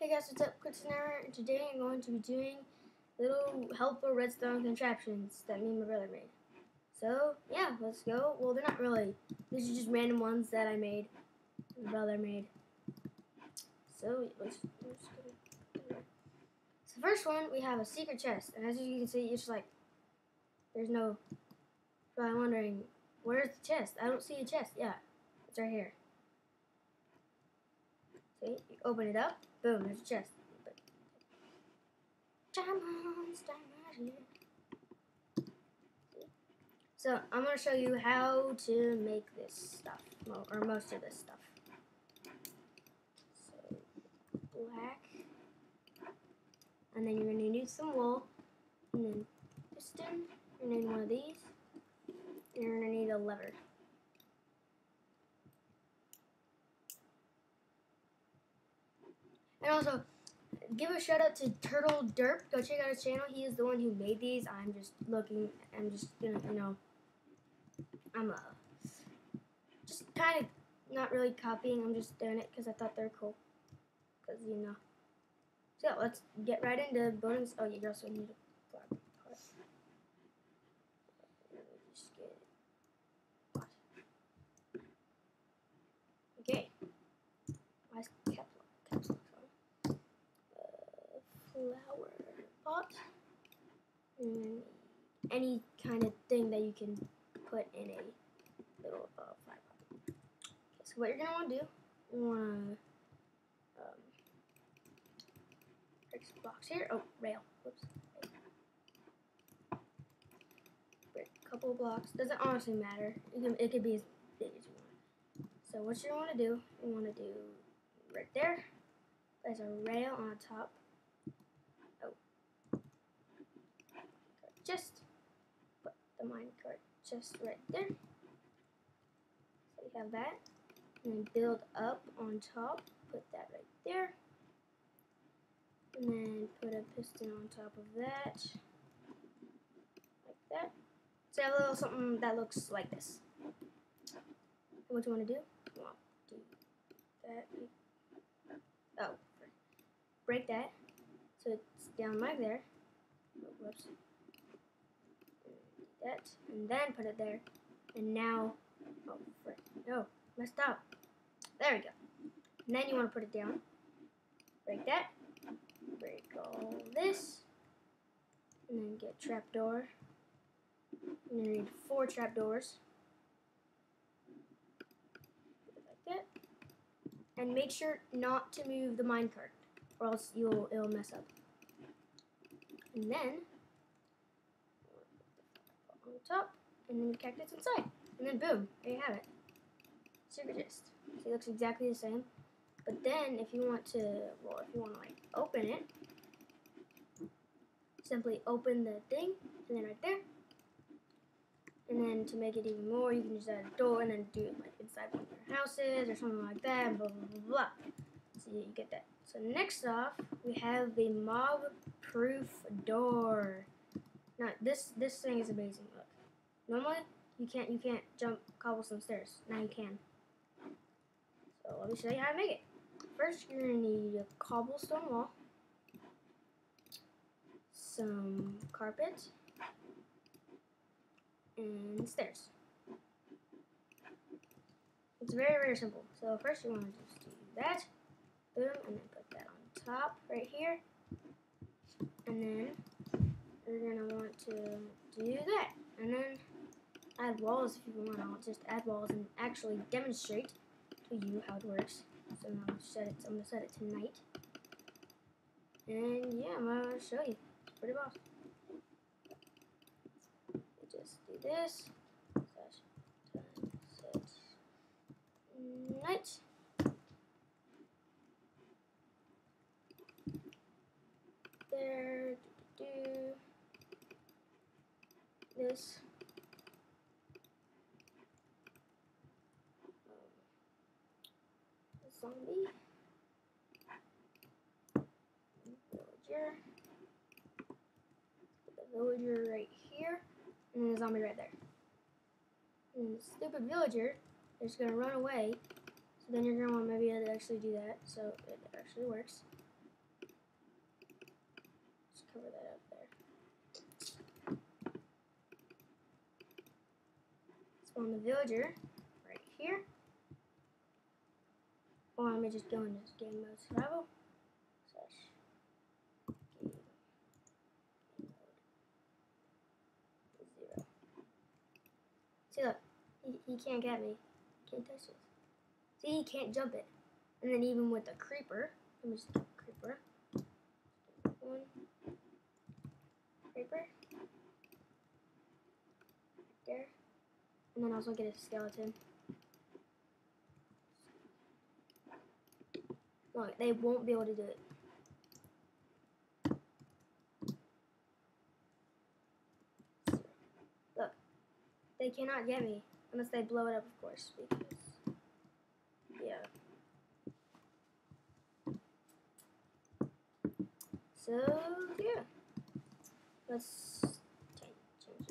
Hey guys, what's up? Quicksnare, and today I'm going to be doing little helpful redstone contraptions that me and my brother made. So, yeah, let's go. Well, they're not really. These are just random ones that I made. My brother made. So, let's, let's. So, first one, we have a secret chest. And as you can see, it's like, there's no. Probably wondering, where's the chest? I don't see a chest. Yeah, it's right here. See, you open it up. Boom, there's a chest. Diamonds, diamonds. So I'm going to show you how to make this stuff, or most of this stuff. So black, and then you're going to need some wool, and then piston. To need one of these, and you're going to need a lever. And also, give a shout out to Turtle Derp. Go check out his channel. He is the one who made these. I'm just looking. I'm just gonna, you know, I'm uh, just kind of not really copying. I'm just doing it because I thought they're cool. Because you know. So let's get right into building. Oh, you also need black part. Just get it. Okay. Why is caps lock? Caps lock on. Uh, flower pot. And any kind of thing that you can put in a little uh, flower pot. Okay, so what you're gonna want to do, you want to um, break some blocks here. Oh, rail. Whoops. Break a couple blocks. Doesn't honestly matter. It it could be as big as you want. So what you want to do, you want to do right there. There's a rail on top. Oh. Just put the minecart just right there. So we have that. And then build up on top. Put that right there. And then put a piston on top of that. Like that. So a little something that looks like this. What you want to do? You want to do that. Oh, break that. So it's down like there. Oh, whoops. And then put it there. And now, oh, frick. no, messed up. There we go. And then you want to put it down. Break that. Break all this. And then get trapdoor. You need four trapdoors. Like that. And make sure not to move the minecart, or else you'll it'll mess up. And then on the top, and then the cactus inside. And then boom, there you have it. Super gist. See, it looks exactly the same. But then, if you want to, well, if you want to like open it, simply open the thing, and then right there. And then to make it even more, you can just add a door and then do it like inside one of your houses or something like that, blah blah blah blah. So you get that. So next off, we have the mob-proof door. Now this this thing is amazing. Look, normally you can't you can't jump cobblestone stairs. Now you can. So let me show you how to make it. First, you're gonna need a cobblestone wall, some carpet, and stairs. It's very very simple. So first, you want to just do that, boom, and then put that on top right here, and then you're gonna want to do that, and then add walls if you want. I'll just add walls and actually demonstrate to you how it works. So I'm, going to set it, I'm gonna set it to night, and yeah, I'm gonna show you. It's pretty boss. Just do this. slash Set night. There. Do, do, do. This. Um, zombie. Villager. Right here. And the zombie right there. And the stupid villager is going to run away. So then you're going to want maybe to actually do that. So it actually works. cover that Spawn the villager right here. Or let me just go into game mode survival. See look, he, he can't get me. Can't touch this. See he can't jump it. And then even with the creeper, let me just creeper. One creeper. Right there. And then also get a skeleton. Look, they won't be able to do it. Look, they cannot get me unless they blow it up, of course. Because, yeah. So yeah, let's change,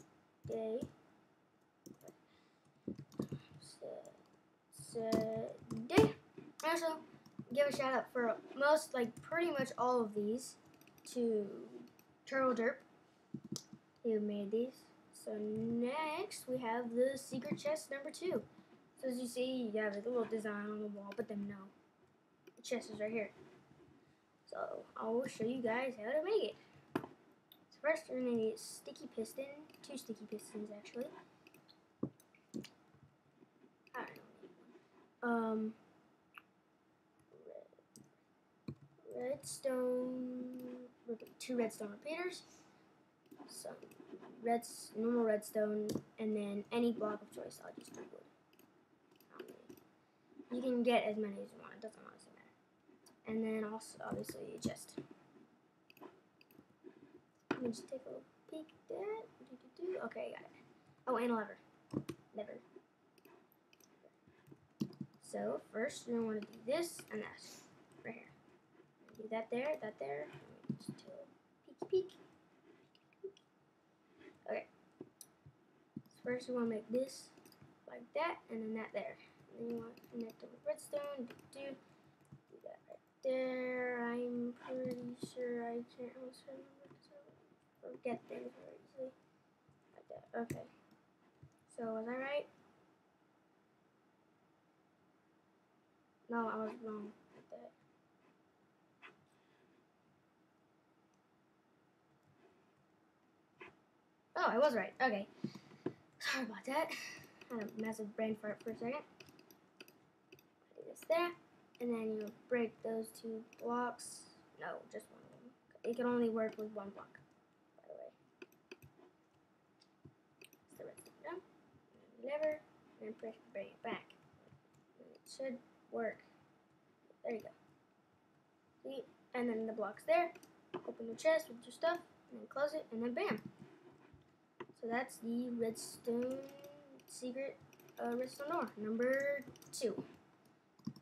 day. Set, day. Also, give a shout out for most, like pretty much all of these to Turtle Derp, who made these. So next we have the secret chest number two. So as you see, you have a little design on the wall, but then no, the chest is right here. So I will show you guys how to make it. First we're gonna need a sticky piston, two sticky pistons actually. I don't know. Um, redstone, two redstone repeaters, some red, normal redstone, and then any block of choice. I'll just do wood. You can get as many as you want. It doesn't honestly matter. And then also, obviously, just let me just take a little peek at that. Okay, I got it. Oh, and a lever. Lever. So first, you're want to do this and this right here. Do that there, that there. Just do peek, peek. Okay. So first, you want to make this like that, and then that there. And then you want to connect with redstone. Do, do that right there. I'm pretty sure I can't almost remember because I forget things very easily. Like that. Okay. So was I right? No, I was wrong. Oh, I was right. Okay. Sorry about that. I had a massive brain fart for a second. Do this there. And then you break those two blocks. No, just one. It can only work with one block, by the way. It's the rest of. Lever, and then press bring it back. It should work. There you go. See? And then the block's there. Open the chest with your stuff, and then close it, and then bam. So that's the redstone secret uh, redstone door number two.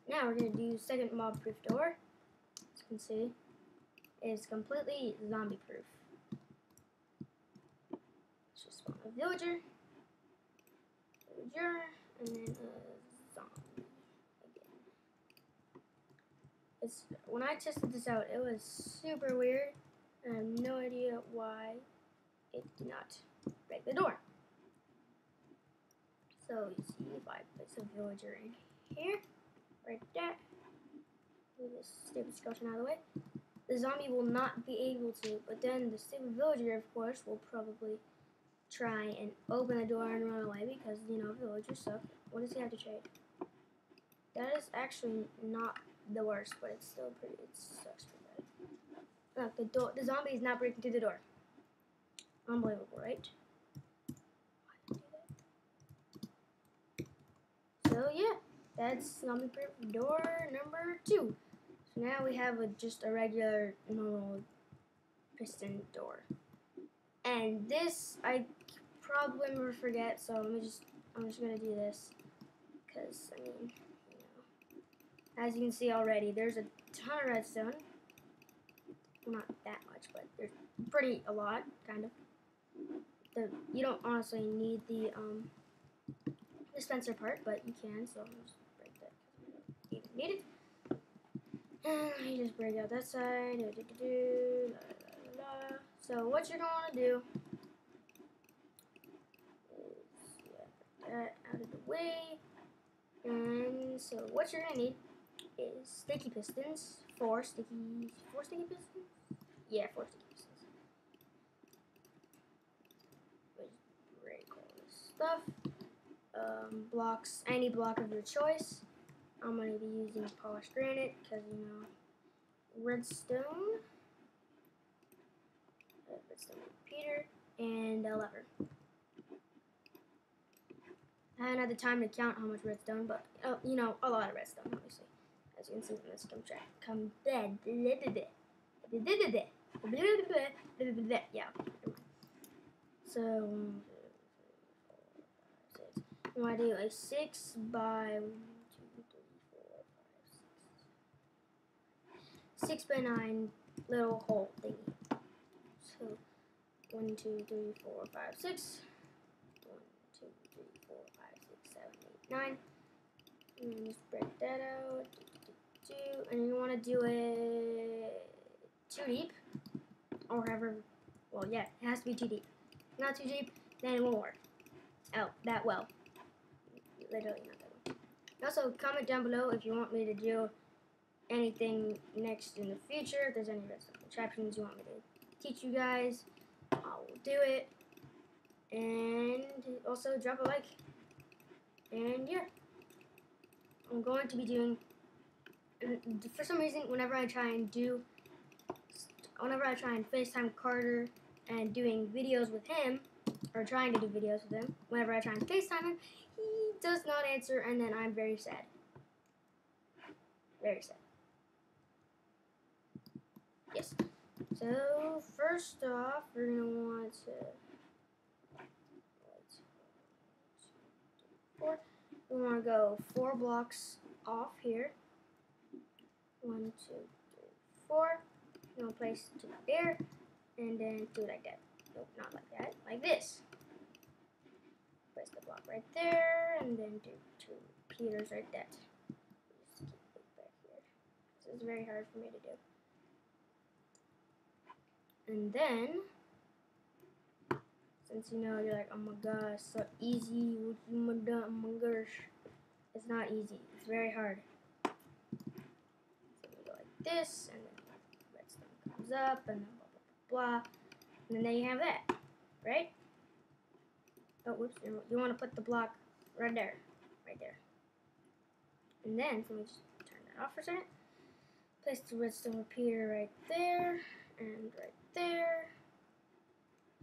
Now we're gonna do second mob proof door. As you can see, it's completely zombie proof. Let's just spawn a villager, villager, and then a zombie again. It's when I tested this out, it was super weird. I have no idea why it did not break the door. So you see if I put some villager in here, right there, move this stupid skeleton out of the way, the zombie will not be able to, but then the stupid villager, of course, will probably try and open the door and run away because, you know, villagers suck. What does he have to trade? That is actually not the worst, but it's still pretty, it sucks pretty bad. Look, the, door, the zombie is not breaking through the door. Unbelievable, right? So yeah, that's zombie proof door number two. So now we have a, just a regular normal piston door. And this I probably never forget, so let me just I'm just gonna do this because I mean, as you can see already, there's a ton of redstone. Not that much, but there's pretty a lot, kind of. The you don't honestly need the um dispenser part, but you can, so I'm just break that we don't need it. And you just break out that side, la, la, la, So what you're gonna wanna do is yeah, that out of the way. And so what you're gonna need is sticky pistons, four sticky, four sticky pistons. Yeah, four sticky pistons. Which is pretty cool stuff. Um, blocks, any block of your choice. I'm gonna be using polished granite because you know redstone. Uh, redstone repeater and a lever. I haven't had the time to count how much redstone, but oh, you know, a lot of redstone, obviously. As you can see from this come track, come dead. Yeah. So. I'm gonna do a six by six. By nine little hole thingy. So, one, two, three, four, five, six. One, two, three, four, five, six, seven, eight, nine. And then spread that out. Do. And you want to do it too deep, or however. Well, yeah, it has to be too deep. Not too deep, then it won't work. Oh, that well. Literally not that well. Also, comment down below if you want me to do anything next in the future. If there's any contraptions you want me to teach you guys, I will do it. And also drop a like. And yeah, I'm going to be doing. For some reason, whenever I try and do, whenever I try and FaceTime Carter and doing videos with him, or trying to do videos with him, whenever I try and FaceTime him, he does not answer, and then I'm very sad. Very sad. Yes. So, first off, we're going to want to. Four. We want to go four blocks off here. One, two, three, four. To place two there, and then do it like that. Nope, not like that. Like this. Place the block right there, and then do two repeaters right that. Just keep it back here. This is very hard for me to do. And then, since you know you're like, oh my gosh, so easy, oh my gosh. It's not easy. It's very hard. So you go like this, and then redstone comes up, and then blah blah blah blah. And then you have that, right? Oh, whoops. You want to put the block right there. Right there. And then, let me just turn that off for a second. Place the redstone repeater right there. And right there.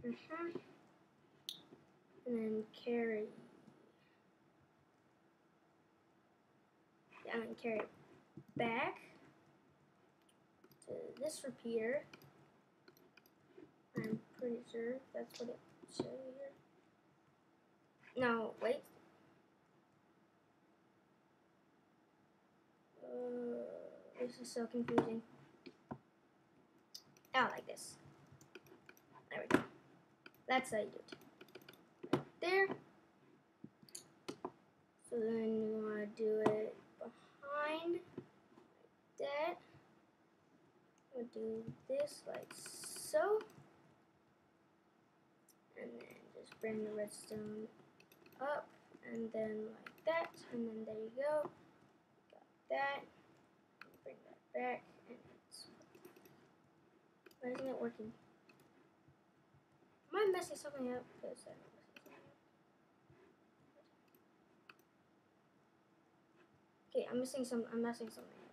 Mm hmm And then carry. Yeah, and then carry back to this repeater. I'm pretty sure that's what it shows here. No, wait. Uh, this is so confusing. Oh, like this. There we go. That's how you do it. Right there. So then you want to do it behind like that. Do this like so. And then just bring the redstone up and then like that. And then there you go. Got that. Bring that back. And it's why isn't it working? Am I messing something up? Because something up. Okay, I'm missing some. I'm messing something up.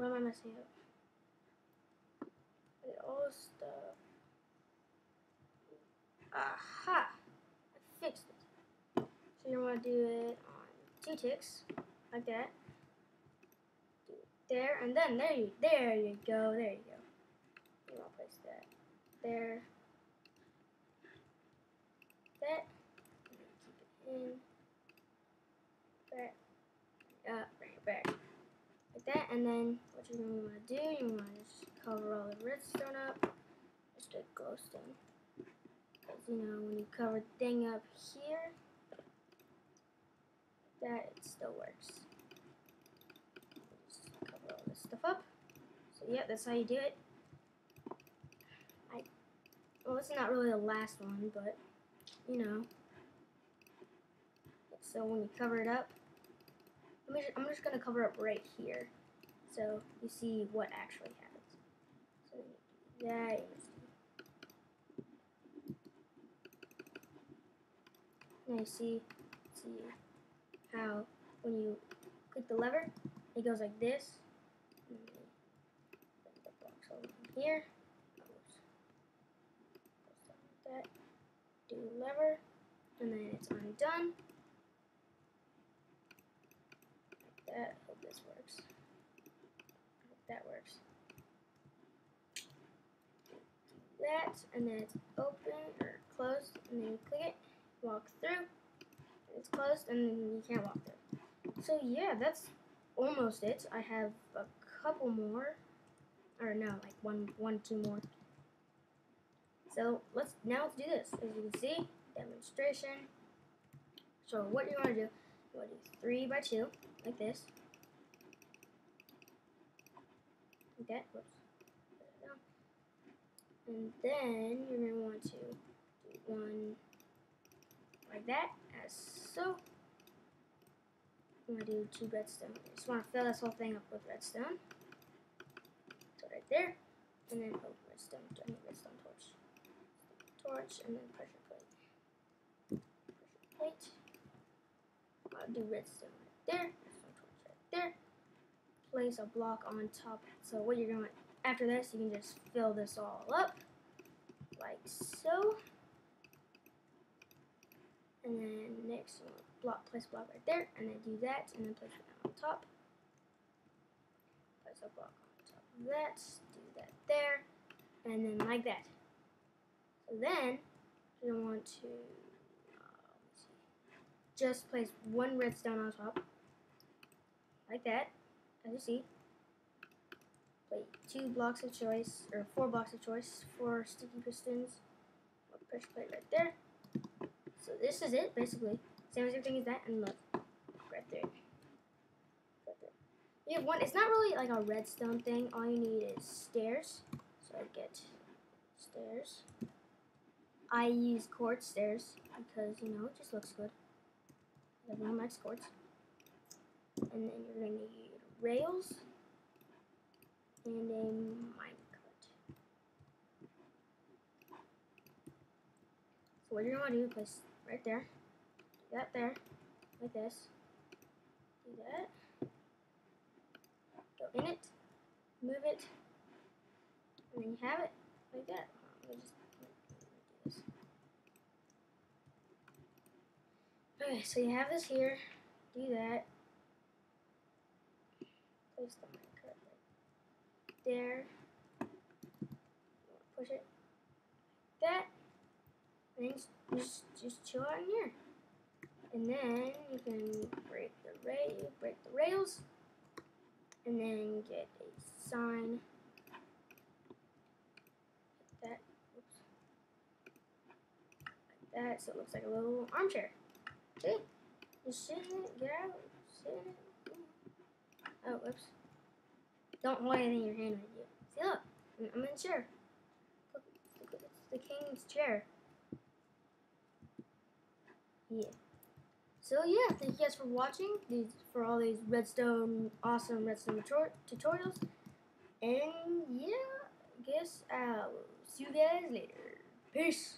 What am I messing up? Okay, all stuff. Aha! I fixed it. So you want to do it on two ticks, like that there, and then there you, there you go, there you go. You want to place that there, that, keep it in, back, up, bring it back, that, and then what you're going to want to do, you want to just cover all the redstone up, just a glowstone, because you know, when you cover the thing up here, that it still works Cover all this stuff up. So yeah, that's how you do it. I, well, it's not really the last one, but you know. So when you cover it up, I'm just, I'm just gonna cover up right here, so you see what actually happens. So that is. Now you see, see how when you click the lever, it goes like this. The over here. That. Do lever, and then it's undone. Like that. Hope this works. Hope that works. Do that, and then it's open or closed, and then you click it, walk through. It's closed, and then you can't walk through. So yeah, that's almost it. I have a couple more, or no, like one, one, two more. So let's now let's do this. As you can see, demonstration. So what you want to do? You want to do three by two, like this. Okay, whoops. And then you're gonna want to do one like that, as so. I'm gonna do two redstone. I just want to fill this whole thing up with redstone. So right there, and then oh redstone. I need redstone torch. Torch and then pressure plate. Pressure plate. I'll do redstone right there. Redstone torch right there. Place a block on top. So what you're going after this, you can just fill this all up like so. And then next, block, place block right there, and then do that, and then place it on top. Place a block on top of that, do that there, and then like that. So then, you want to uh, just place one redstone on top, like that, as you see. Play two blocks of choice, or four blocks of choice, four sticky pistons, pressure plate right there. So this is it, basically. Same as everything is that, and look, right there. Right there. You have one, it's not really like a redstone thing. All you need is stairs. So I get stairs. I use quartz stairs because, you know, it just looks good. Everyone likes quartz. And then you're going to need rails and a minecart. So what you're to do is right there that there, like this. Do that. Go in it, move it, and then you have it like that. Okay, so you have this here. Do that. Place the there. Push it that. And then just, just chill out in here. And then you can break the rail, break the rails, and then get a sign. Like that, oops, like that, so it looks like a little armchair. See? Just sit in it, get out, sit in it. Oh, whoops. Don't hold anything in your hand with you. See, look, I'm in the chair. Look, look, it's the king's chair. Yeah. So yeah, thank you guys for watching these for all these redstone awesome redstone tutorials. And yeah, I guess I'll see you guys later. Peace.